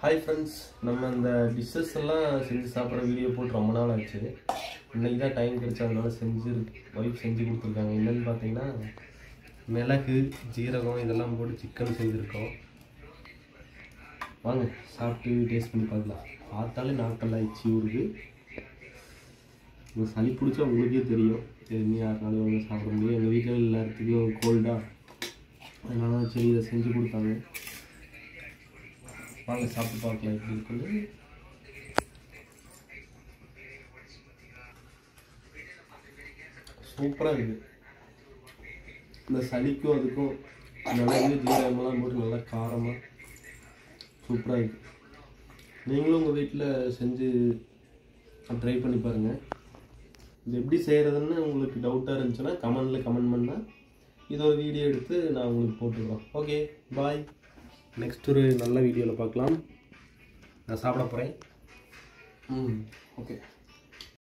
Hi friends நம்ம இந்த dishes எல்லாம் செஞ்சு சாப்பிட்ற வீடியோ போட்டு ரொம்ப நாள் ஆச்சு. இன்னைக்கு தான் டைம் கிடைச்சு அதனால செஞ்சு ஒய்ஃப் செஞ்சு கொடுத்துருக்காங்க. என்னென்னு பார்த்தீங்கன்னா மிளகு ஜீரகம் இதெல்லாம் போட்டு சிக்கன் செஞ்சுருக்கோம். வாங்க சாப்பிட்டு டேஸ்ட் பண்ணி பார்க்கலாம். பார்த்தாலே நாட்கள் ஆயிடுச்சு ஊருக்கு இந்த சளி பிடிச்சா உங்களுக்கே தெரியும். தெரிஞ்சு யாருனாலும் வந்து சாப்பிட முடியும். எங்கள் வீட்டில் எல்லாத்துக்கும் கோல்டாக அதனால சரி இதை செஞ்சு கொடுத்தாங்க. வாங்க சாப்பிட்டு பார்க்கலாம் எப்படி இருக்குன்னு சூப்பராக இருக்குது இந்த சளிக்கும் அதுக்கும் மிளகு ஜீரகமெல்லாம் போட்டு நல்லா காரமாக சூப்பராக இருக்குது நீங்களும் உங்கள் வீட்டில் செஞ்சு ட்ரை பண்ணி பாருங்கள் இது எப்படி செய்கிறதுன்னு உங்களுக்கு டவுட்டாக இருந்துச்சுன்னா கமெண்டில் கமெண்ட் பண்ணால் இது ஒரு வீடியோ எடுத்து நான் உங்களுக்கு போட்டுக்கிறோம். ஓகே பாய் நெக்ஸ்ட் ஒரு நல்ல வீடியோவில் பார்க்கலாம். நான் சாப்பிட போகிறேன் ம் ஓகே